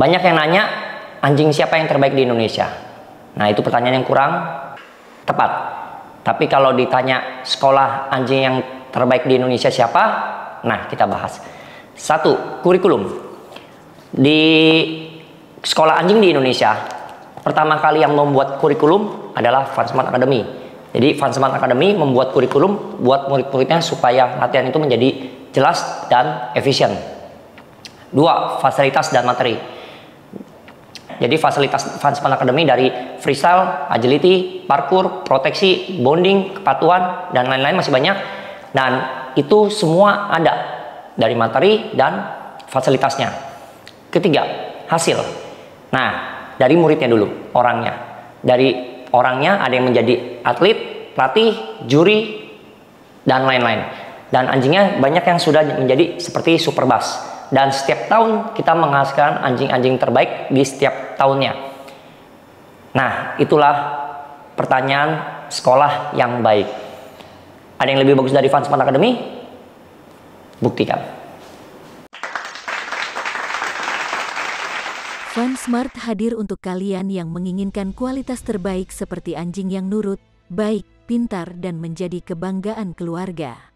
Banyak yang nanya, anjing siapa yang terbaik di Indonesia? Nah, itu pertanyaan yang kurang tepat. Tapi kalau ditanya sekolah anjing yang terbaik di Indonesia siapa? Nah, kita bahas. Satu, kurikulum. Di sekolah anjing di Indonesia, pertama kali yang membuat kurikulum adalah Fansman Academy. Jadi Fansman Academy membuat kurikulum buat murid-muridnya supaya latihan itu menjadi jelas dan efisien. Dua, fasilitas dan materi. Jadi fasilitas Fansman Academy dari freestyle, agility, parkour, proteksi, bonding, kepatuhan, dan lain-lain masih banyak. Dan itu semua ada dari materi dan fasilitasnya. Ketiga, hasil. Nah, dari muridnya dulu, orangnya. Dari orangnya ada yang menjadi atlet, pelatih, juri, dan lain-lain. Dan anjingnya banyak yang sudah menjadi seperti superbus dan setiap tahun kita menghasilkan anjing-anjing terbaik di setiap tahunnya. Nah, itulah pertanyaan sekolah yang baik. Ada yang lebih bagus dari Fans Smart Academy? Buktikan. Fun Smart hadir untuk kalian yang menginginkan kualitas terbaik seperti anjing yang nurut, baik, pintar, dan menjadi kebanggaan keluarga.